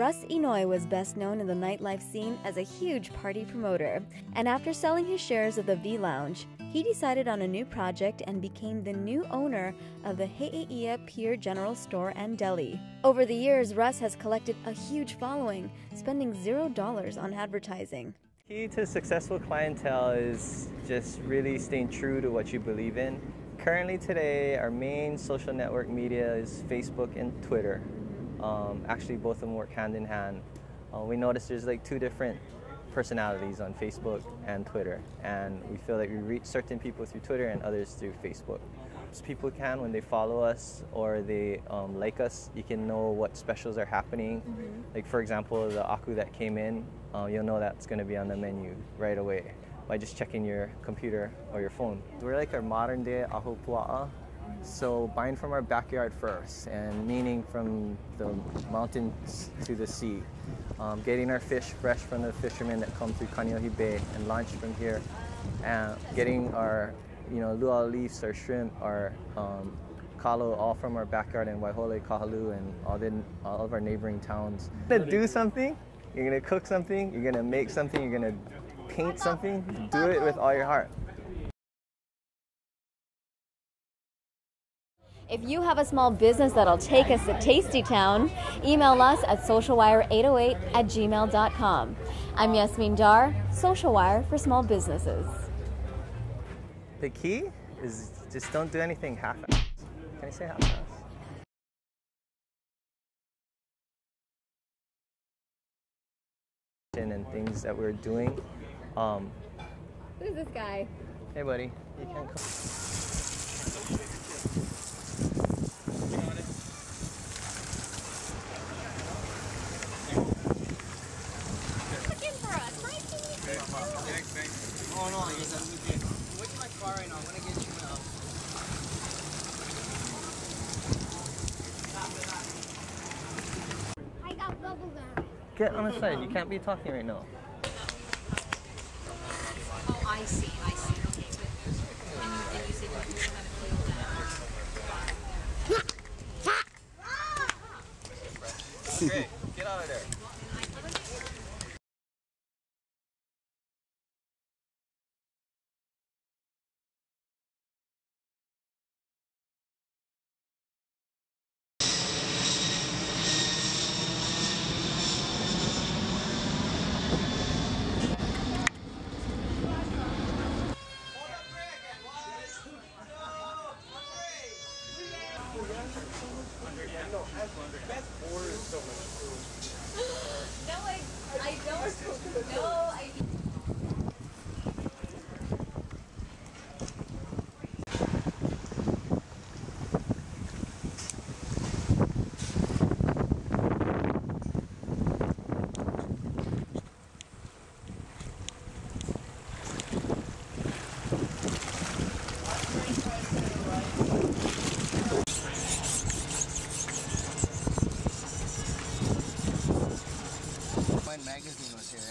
Russ Inouye was best known in the nightlife scene as a huge party promoter, and after selling his shares of the V Lounge, he decided on a new project and became the new owner of the He'eia Pier General Store and Deli. Over the years, Russ has collected a huge following, spending zero dollars on advertising. Key to successful clientele is just really staying true to what you believe in. Currently today, our main social network media is Facebook and Twitter. Um, actually, both of them work hand in hand. Uh, we notice there's like two different personalities on Facebook and Twitter, and we feel that we reach certain people through Twitter and others through Facebook. So people can, when they follow us or they um, like us, you can know what specials are happening. Like for example, the aku that came in, uh, you'll know that's going to be on the menu right away by just checking your computer or your phone. We're like our modern day ahu pua'a. So buying from our backyard first, and meaning from the mountains to the sea. Um, getting our fish fresh from the fishermen that come through Kaneohe Bay and launch from here. And getting our, you know, luau leaves, our shrimp, our um, kalo, all from our backyard in Waiahole, Kahalu'u, and all, the, all of our neighboring towns. You're gonna do something, you're gonna cook something, you're gonna make something, you're gonna paint something, do it with all your heart. If you have a small business that'll take us to Tasty Town, email us at socialwire808 at gmail.com. I'm Yasmin Dar, Social Wire for Small Businesses. The key is just don't do anything half-assed. Can I say half-assed? And things that we're doing. Um, Who's this guy? hey, buddy, you can come. Oh no, I guess that's okay. What's my car right now? I'm gonna get you uh, I got bubble gum. Get on the side. You can't be talking right now. Oh, I see, I see, okay. And you, said you were gonna play that. Okay, No, I, I don't. No,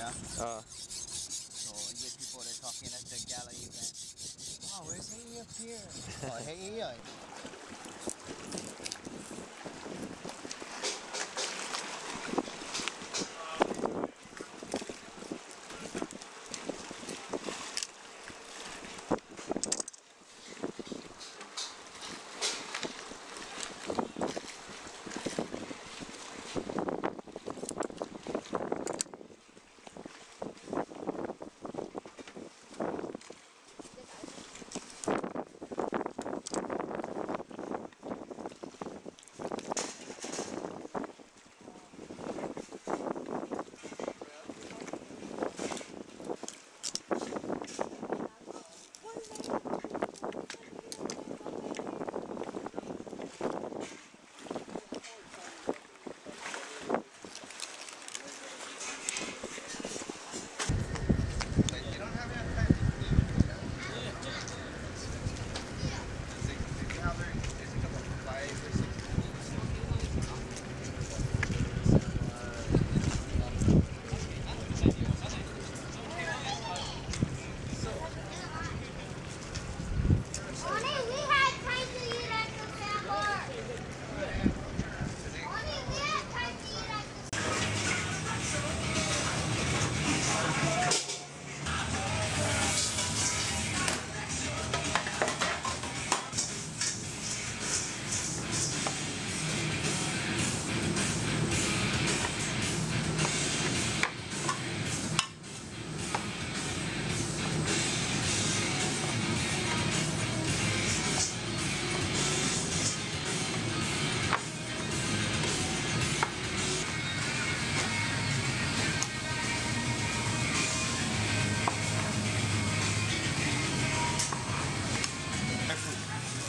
magazine was here, yeah? Uh, So you get people that talking at the gala event. Wow, where's he up here? oh, hey, yeah.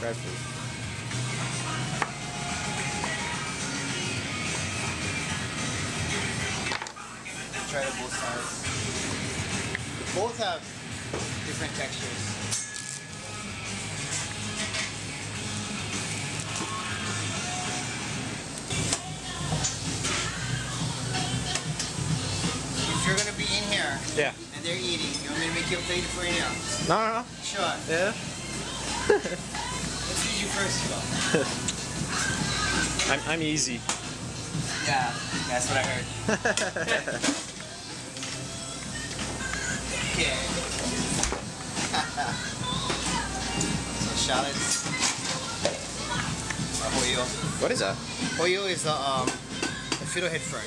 Breadfruit. Try to both sides. Both have different textures. If you're gonna be in here Yeah. and they're eating, you want me to make you a plate for you now? No, no, no. Sure. Yeah. Let's feed you first. I'm, I'm easy. Yeah, that's what I heard. okay. so shallots. Uh, hoyo. What is that? Hoyo is a, um, a fiddlehead fern.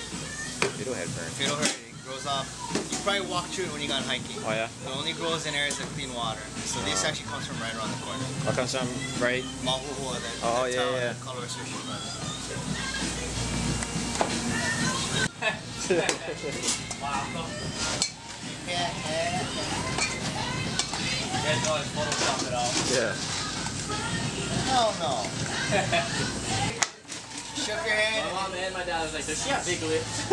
Fiddlehead fern. Fiddlehead grows up. You probably walk through it when you gone hiking. Oh yeah. It only grows in areas of clean water. So this ah. actually comes from right around the corner. What comes from right? Mahuhua, that, Oh, that yeah, town yeah. in Colorado Sushi Plaza. Yeah, yeah. Yeah. Hell no. Shook your head My mom and my dad was like, does she have big lips?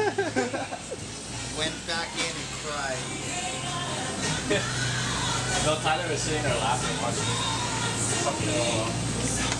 went back in and cried. No, Tyler was sitting there laughing, watching it.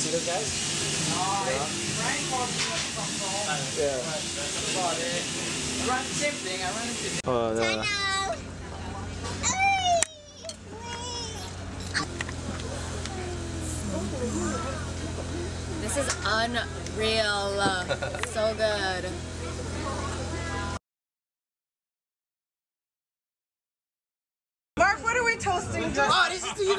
see those guys? Run the same thing. I run into Oh, the, This is unreal. so good. Mark, what are we toasting? Oh, this is to you